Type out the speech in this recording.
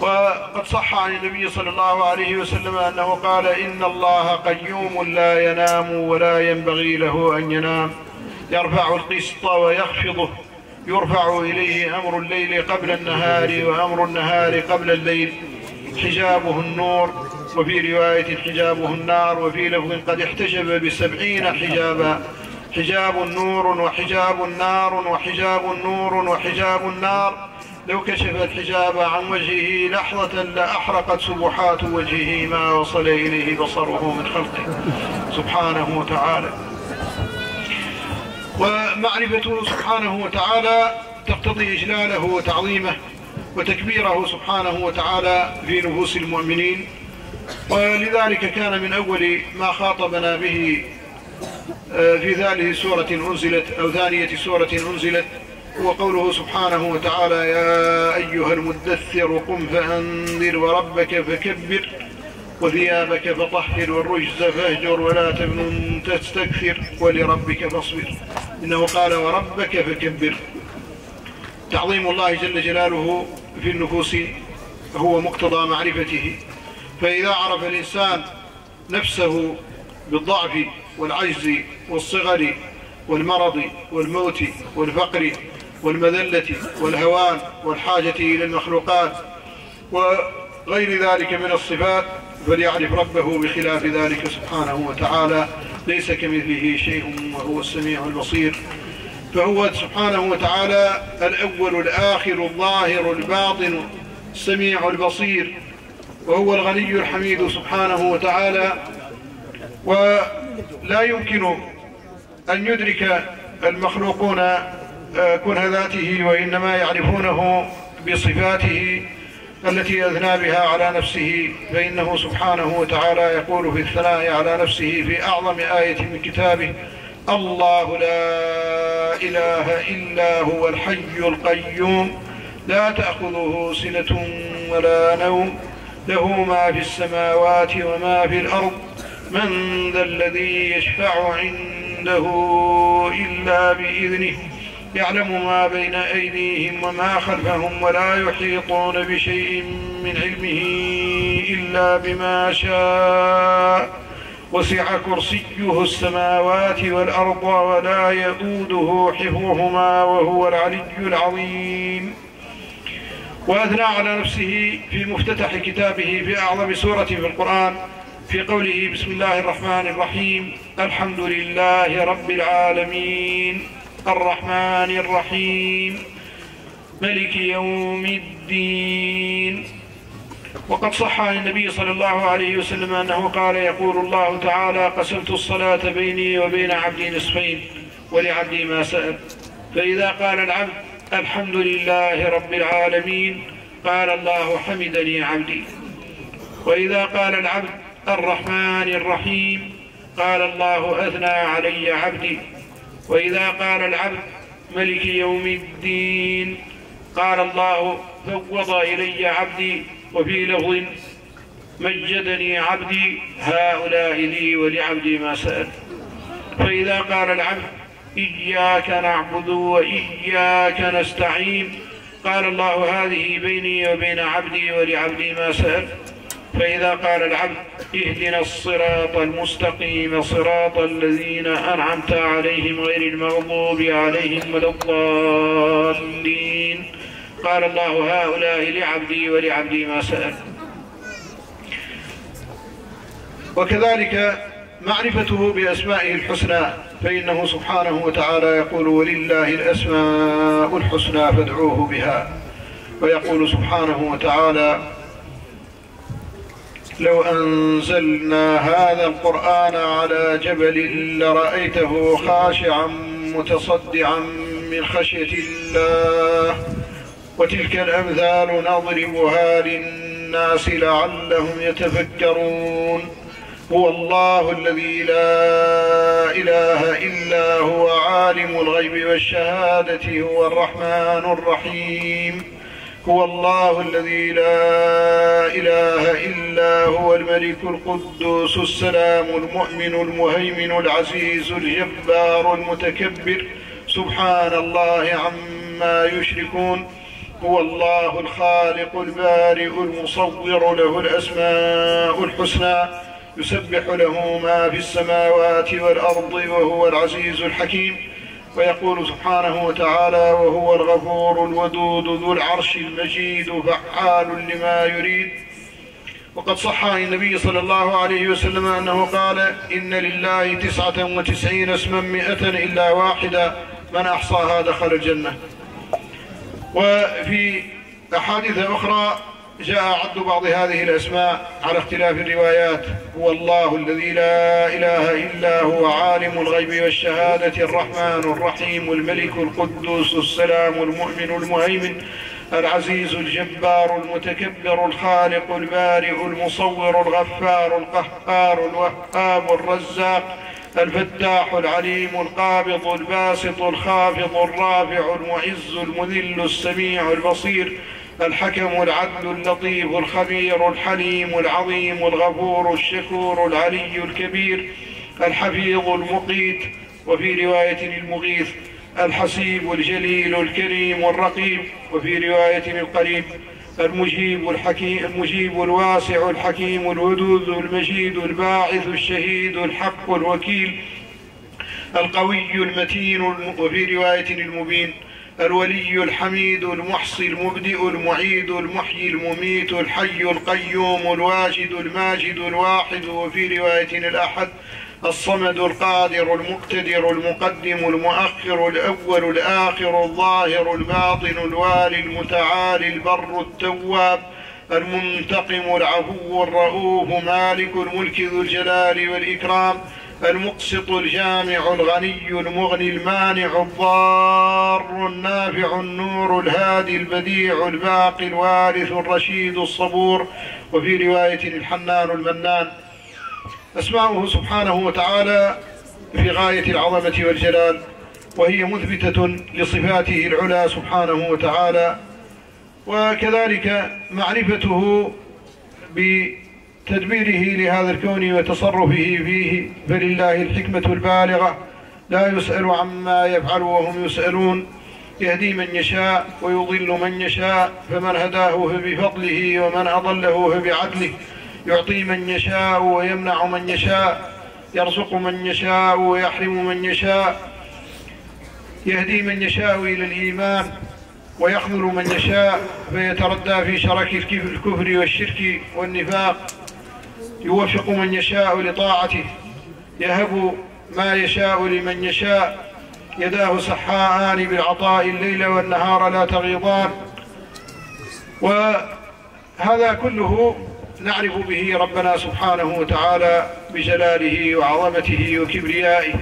وقد صح عن النبي صلى الله عليه وسلم أنه قال إن الله قيوم لا ينام ولا ينبغي له أن ينام. يرفع القسط ويخفضه. يرفع إليه أمر الليل قبل النهار وأمر النهار قبل الليل. حجابه النور. وفي رواية حجابه النار. وفي لفظ قد احتجب بسبعين حجابا. حجاب نور وحجاب النار وحجاب النور وحجاب النار. لو كشف الحجاب عن وجهه لحظة لأحرقت سبحات وجهه ما وصل إليه بصره من خلقه. سبحانه وتعالى. ومعرفته سبحانه وتعالى تقتضي إجلاله وتعظيمه وتكبيره سبحانه وتعالى في نفوس المؤمنين. ولذلك كان من أول ما خاطبنا به آه، في ثالث سورة أنزلت أو ثانية سورة أنزلت. هو قوله سبحانه وتعالى يا أيها المدثر قم فأنذر وربك فكبر وثيابك فطهر والرجز فاهجر ولا تمنن تستكثر ولربك فاصبر. إنه قال وربك فكبر. تعظيم الله جل جلاله في النفوس هو مقتضى معرفته. فإذا عرف الإنسان نفسه بالضعف والعجز والصغر والمرض والموت والفقر والمذلة والهوان والحاجة إلى المخلوقات وغير ذلك من الصفات فليعرف ربه بخلاف ذلك سبحانه وتعالى. ليس كمثله شيء وهو السميع البصير. فهو سبحانه وتعالى الأول الآخر الظاهر الباطن السميع البصير وهو الغني الحميد سبحانه وتعالى. ولا يمكن أن يدرك المخلوقون كنه ذاته وإنما يعرفونه بصفاته التي أثنى بها على نفسه فإنه سبحانه وتعالى يقول في الثناء على نفسه في أعظم آية من كتابه الله لا إله إلا هو الحي القيوم لا تأخذه سنة ولا نوم له ما في السماوات وما في الأرض من ذا الذي يشفع عنده إلا بإذنه يعلم ما بين أيديهم وما خلفهم ولا يحيطون بشيء من علمه إلا بما شاء. وسع كرسيه السماوات والأرض ولا يؤوده حفظهما وهو العلي العظيم. وأثنى على نفسه في مفتتح كتابه في أعظم سورة في القرآن في قوله بسم الله الرحمن الرحيم الحمد لله رب العالمين. الرحمن الرحيم. ملك يوم الدين. وقد صح عن النبي صلى الله عليه وسلم أنه قال يقول الله تعالى قسمت الصلاة بيني وبين عبدي نصفين ولعبدي ما سأل. فإذا قال العبد الحمد لله رب العالمين قال الله حمدني عبدي. وإذا قال العبد الرحمن الرحيم قال الله أثنى علي عبدي. وإذا قال العبد ملك يوم الدين قال الله فوض إلي عبدي وفي لفظ مجدني عبدي هؤلاء لي ولعبدي ما سأل. فإذا قال العبد إياك نعبد وإياك نستعين قال الله هذه بيني وبين عبدي ولعبدي ما سأل. فإذا قال العبد اهدنا الصراط المستقيم صراط الذين أنعمت عليهم غير المغضوب عليهم ولا الضالين. قال الله هؤلاء لعبدي ولعبدي ما سأل. وكذلك معرفته بأسمائه الحسنى فإنه سبحانه وتعالى يقول ولله الأسماء الحسنى فادعوه بها. ويقول سبحانه وتعالى لو أنزلنا هذا القرآن على جبل لرأيته خاشعا متصدعا من خشية الله. وتلك الأمثال نضربها للناس لعلهم يتفكرون. هو الله الذي لا إله إلا هو عالم الغيب والشهادة هو الرحمن الرحيم. هو الله الذي لا إله إلا هو الملك القدوس السلام المؤمن المهيمن العزيز الجبار المتكبر. سبحان الله عما يشركون. هو الله الخالق البارئ المصور له الأسماء الحسنى. يسبح له ما في السماوات والأرض وهو العزيز الحكيم. ويقول سبحانه وتعالى وهو الغفور الودود ذو العرش المجيد فعال لما يريد. وقد صح عن النبي صلى الله عليه وسلم أنه قال إن لله تسعة وتسعين اسما مئة إلا واحدا من أحصاها دخل الجنة. وفي أحاديث أخرى جاء عد بعض هذه الأسماء على اختلاف الروايات. هو الله الذي لا إله إلا هو عالم الغيب والشهادة الرحمن الرحيم الملك القدوس السلام المؤمن المهيمن العزيز الجبار المتكبر الخالق البارئ المصور الغفار القهار الوهاب الرزاق الفتاح العليم القابض الباسط الخافض الرافع المعز المذل السميع البصير. الحكم العدل اللطيف الخبير الحليم العظيم الغفور الشكور العلي الكبير الحفيظ المقيت. وفي رواية المغيث الحسيب الجليل الكريم الرقيب. وفي رواية القريب المجيب الحكيم المجيب الواسع الحكيم الودود المجيد الباعث الشهيد الحق الوكيل القوي المتين وفي رواية المبين الولي الحميد المحصي المبدئ المعيد المحيي المميت الحي القيوم الواجد الماجد الواحد وفي رواية الأحد الصمد القادر المقتدر المقدم المؤخر الأول الآخر الظاهر الباطن الوالي المتعالي البر التواب المنتقم العفو الرؤوف مالك الملك ذو الجلال والإكرام المقسط الجامع الغني المغني المانع الضار النافع النور الهادي البديع الباقي الوارث الرشيد الصبور. وفي رواية الحنان المنان أسماؤه سبحانه وتعالى في غاية العظمة والجلال وهي مثبتة لصفاته العلى سبحانه وتعالى وكذلك معرفته بتدبيره لهذا الكون وتصرفه فيه فلله الحكمة البالغة. لا يسأل عما يفعل وهم يسألون. يهدي من يشاء ويضل من يشاء فمن هداه فبفضله ومن أضله فبعدله. يعطي من يشاء ويمنع من يشاء. يرزق من يشاء ويحرم من يشاء. يهدي من يشاء إلى الإيمان ويخذل من يشاء. فيتردى في شرك الكفر والشرك والنفاق. يوفق من يشاء لطاعته. يهب ما يشاء لمن يشاء. يداه سحاءان بالعطاء الليل والنهار لا تغيضان. وهذا كله نعرف به ربنا سبحانه وتعالى بجلاله وعظمته وكبريائه.